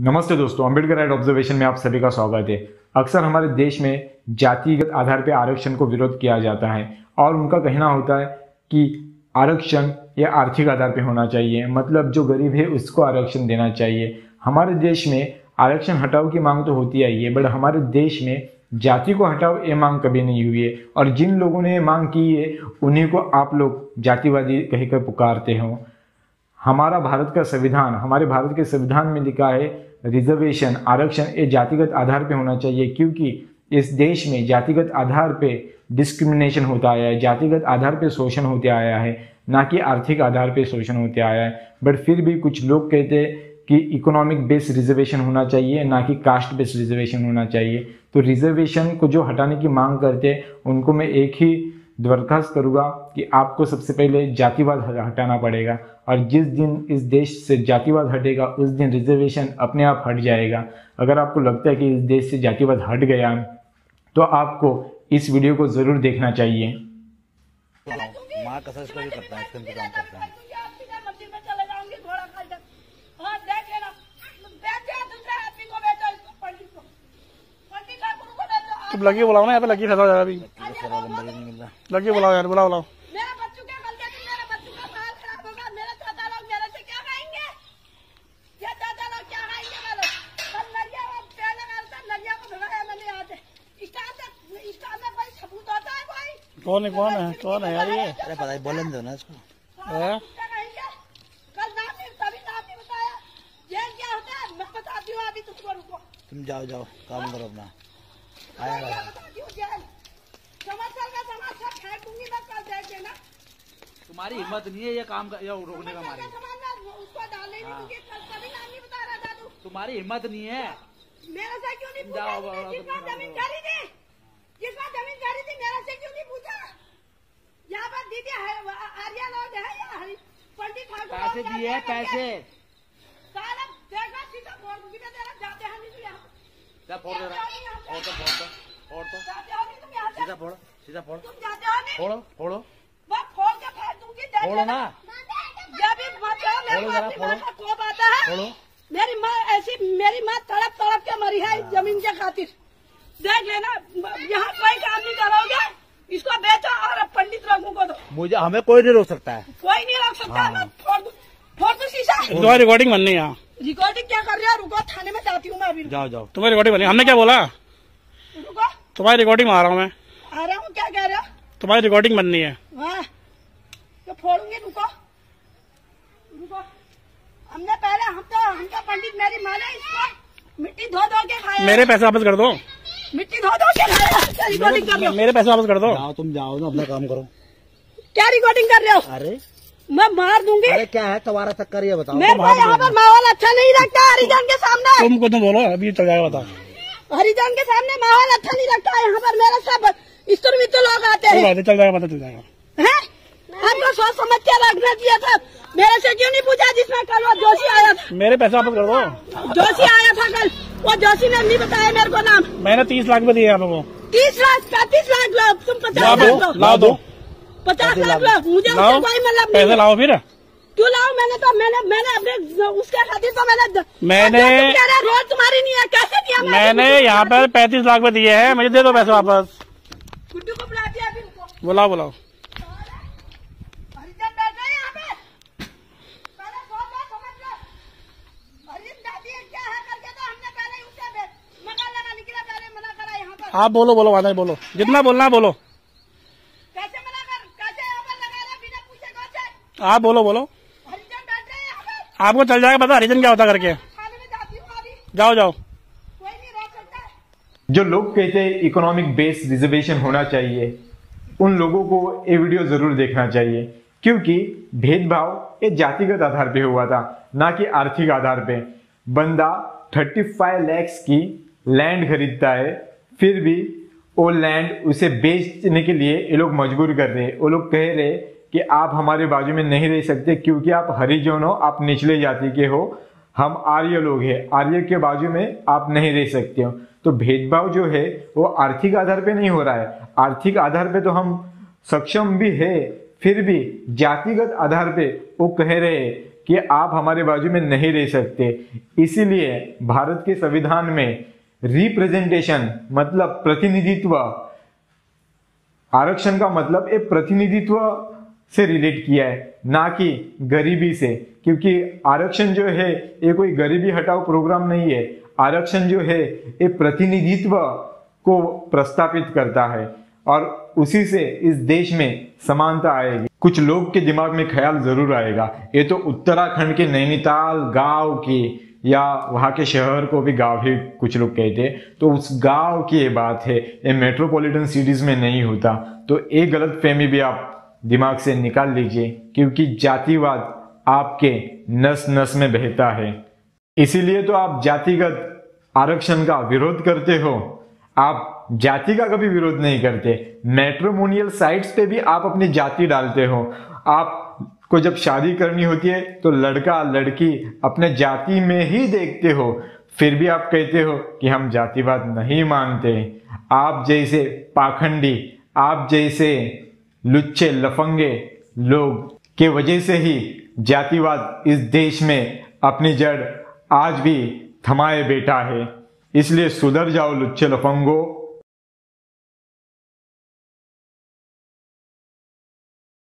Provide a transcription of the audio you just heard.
नमस्ते दोस्तों Ambedkar right observation में आप सभी का स्वागत है। अक्सर हमारे देश में जातिगत आधार पर आरक्षण को विरोध किया जाता है और उनका कहना होता है कि आरक्षण या आर्थिक आधार पर होना चाहिए। मतलब जो गरीब है, उसको आरक्षण देना चाहिए। हमारे देश में आरक्षण हटाओ की मांग तो होती आई है बट हमारे देश में जाति को हटाओ, ये मांग कभी नहीं हुई है। और जिन लोगों ने ये मांग की है, उन्हीं को आप लोग जातिवादी कहकर पुकारते हो। हमारा भारत का संविधान, हमारे भारत के संविधान में लिखा है रिजर्वेशन आरक्षण ये जातिगत आधार पे होना चाहिए क्योंकि इस देश में जातिगत आधार पे डिस्क्रिमिनेशन होता आया है, जातिगत आधार पे शोषण होते आया है, ना कि आर्थिक आधार पे शोषण होते आया है। बट फिर भी कुछ लोग कहते हैं कि इकोनॉमिक बेस्ड रिजर्वेशन होना चाहिए, ना कि कास्ट बेस्ड रिजर्वेशन होना चाहिए। तो रिजर्वेशन को जो हटाने की मांग करते हैं, उनको मैं एक ही दरखास्त करूँगा कि आपको सबसे पहले जातिवाद हटाना पड़ेगा और जिस दिन इस देश से जातिवाद हटेगा उस दिन रिजर्वेशन अपने आप हट जाएगा। अगर आपको लगता है कि इस देश से जातिवाद हट गया तो आपको इस वीडियो को ज़रूर देखना चाहिए। माँ कसर इसका भी करता है इसका इंतज़ाम करता है। तुम लगी बुलाओ ना यहाँ पे लगी फंसा जाएगा अभी। लगी बुलाओ यार बुलाओ बुलाओ। मेरे बच्चों क्या गलती थी मेरे बच्चों का हाल खराब होगा मेरे चाचा लोग मेरे से क्या खाएँगे? ये चाचा लोग क्या खाएँगे मेरे कल नरिया वो पेड़ लगा था नरिया को भगाया मैंने यहाँ से स्टार से स्टार में कोई सबूत होता है कोई? कौन है कौन है कौन है यार ये? अरे पता है बोले दो ना इसको। है? क्या कहेंगे कल नाम नहीं तभी नाम नहीं बताया जेल क्या होता है? मैं बताती हूँ अभी तुमको रुको। तुम जाओ जाओ काम करो अपना। आया मैं रहा बताती हूँ जेल समाचार का मैं कल तुम्हारी हिम्मत नहीं है ये काम का ये रोकने का समाचार हमारी का सामान मैं उसको डालने नहीं दूँगी कल कभी नाम नहीं बता रहा दादू तुम्हारी हिम्मत नहीं है। मेरे से क्यों नहीं पूछा? बार ज़मीन। खरीदी खरीदी मेरे से क्यों नहीं पूछा? यहाँ पर दीदी आर्या लोग है या हरी पंडित ठाकुर पैसे दिए हैं पैसे? देखा सीधा बोल दूँगी मैं तेरा जाते हैं नहीं तू यहाँ। फोड़ दे रहा है? फोड़ तो फोड़ तो फोड़ तो। हो नहीं तुम यहाँ से। सीधा फोड़ सीधा फोड़ तुम जाते हो नहीं? फोड़ो फोड़ो। मैं फोड़ के फेंक दूँगी फोड़ो ना। जब भी बच्चा मेरे फोड़ो को माँ फोड़ो। का कोप आता है। फोड़ो। मेरी माँ ऐसी मेरी माँ तड़प तड़प के मरी है ज़मीन के खातिर। देख लेना यहाँ कोई काम नहीं करोगे। इसको बेचो और पंडित लोगों को दो। मुझे हमें कोई नहीं रोक सकता है। कोई नहीं रोक सकता मैं फोड़ दूँ फोड़ दूँ शीशा। तुम्हारी रिकॉर्डिंग बननी है यहाँ। रिकॉर्डिंग क्या कर रहे हो? रुको थाने में जाती हूँ मैं अभी। जाओ जाओ। तुम्हारी रिकॉर्डिंग बननी है। हमने क्या बोला? रुको। तुम्हारी रिकॉर्डिंग में आ रहा हूँ मैं। क्या कह रहे हो? तुम्हारी रिकॉर्डिंग बननी है। हाँ तो फोड़ूँगी रुको। रुको। हमने पहले हम तो हम तो पंडित मेरी माँ ने इसको मिट्टी धो धो के खाया। मेरे पैसे वापस कर दो। मिट्टी धो धो के खाया रिकॉर्डिंग कर रहे मेरे पैसे वापस कर दो। जाओ तुम जाओ ना अपना काम करो। क्या रिकॉर्डिंग कर रहे हो? अरे। मैं मार दूँगी। अरे क्या है? तुम्हारा चक्कर ये बताओ। मेरे को यहाँ पर माहौल अच्छा नहीं लगता हरिजन के सामने। तुम कुछ बोलो अभी चल जाएगा बता। हरिजन के सामने माहौल अच्छा नहीं लगता यहाँ पर मेरा सब इस्तर मित्र लोग आते हैं। चल जाएगा पता चल जाएगा। हैं? आपको सोच समझ के रखना चाहिए था। मेरे से क्यों नहीं पूछा जिसमें कल वो जोशी आया था? मेरे पैसे वापस कर दो। जोशी आया था कल। वो जोशी ने नहीं बताया मेरे को नाम। मैंने तीस लाख में दिए यहाँ पे तीस लाख पैंतीस लाख लो। तुम पचास लाख दो लो दो। पचास लाख लो। मुझे लाओ। कोई मतलब पैसे लाओ फिर। क्यों लाओ मैंने तो मैंने मैंने अपने उसके खातिर तो मैंने मैंने- रोज तुम्हारी नहीं है। कैसे दिया मैंने? यहाँ पर पैंतीस लाख में दिए हैं। मुझे दे दो पैसे वापस गुड्डू को बुला दिया अभी रुको बुलाओ बुलाओ। हरिजन बैठ रहे हैं यहाँ पे। पहले सोच लो समझ लो। हरिजन दादी क्या है? करके तो हमने पहले ही उससे बे- मकान लगाने के लिए पहले मना करा यहाँ पर। आप बोलो बोलो वादा बोलो। जितना बोलना है बोलो। कैसे मना कर कैसे लगा रहे बिना पूछे आप बोलो बोलो। हरिजन बैठ रहे हैं यहाँ पर आपको चल जाएगा पता हरिजन क्या होता करके। में जाती जाओ जाओ। कोई नहीं रोक सकता जो लोग कहते हैं इकोनॉमिक बेस रिजर्वेशन होना चाहिए। उन लोगों को ये वीडियो ज़रूर देखना चाहिए, क्योंकि भेदभाव ये जातिगत आधार पे हुआ था, ना कि आर्थिक आधार पे। बंदा 35 लैक्स की लैंड खरीदता है, फिर भी वो लैंड उसे बेचने के लिए ये लोग मजबूर कर रहे हैं। वो लोग कह रहे कि आप हमारे बाजू में नहीं रह सकते, क्योंकि आप हरिजन हो, आप निचले जाति के हो, हम आर्य लोग हैं। आर्य के बाजू में आप नहीं रह सकते हो। तो भेदभाव जो है, वो आर्थिक आधार पे नहीं हो रहा है। आर्थिक आधार पे तो हम सक्षम भी है, फिर भी जातिगत आधार पे वो कह रहे हैं कि आप हमारे बाजू में नहीं रह सकते। इसीलिए भारत के संविधान में रिप्रेजेंटेशन मतलब प्रतिनिधित्व, आरक्षण का मतलब एक प्रतिनिधित्व से रिलेट किया है, ना कि गरीबी से। क्योंकि आरक्षण जो है, ये कोई गरीबी हटाओ प्रोग्राम नहीं है। आरक्षण जो है, ये प्रतिनिधित्व को प्रस्तापित करता है और उसी से इस देश में समानता आएगी। कुछ लोग के दिमाग में ख्याल ज़रूर आएगा। ये तो उत्तराखंड के नैनीताल गाँव की या वहाँ के शहर को भी गाँव ही कुछ लोग कहते हैं। तो उस गाँव की ये बात है, ये मेट्रोपॉलिटन सिटीज़ में नहीं होता। तो ये गलत फहमी भी आप दिमाग से निकाल लीजिए, क्योंकि जातिवाद आपके नस नस में बहता है। इसीलिए तो आप जातिगत आरक्षण का विरोध करते हो, आप जाति का कभी विरोध नहीं करते। मेट्रोमोनियल साइट्स पे भी आप अपनी जाति डालते हो। आप को जब शादी करनी होती है तो लड़का लड़की अपने जाति में ही देखते हो। फिर भी आप कहते हो कि हम जातिवाद नहीं मानते। आप जैसे पाखंडी, आप जैसे लुच्चे लफंगे लोग के वजह से ही जातिवाद इस देश में अपनी जड़ आज भी थमाए बेटा है इसलिए सुधर जाओ लुच्चे लफंगो।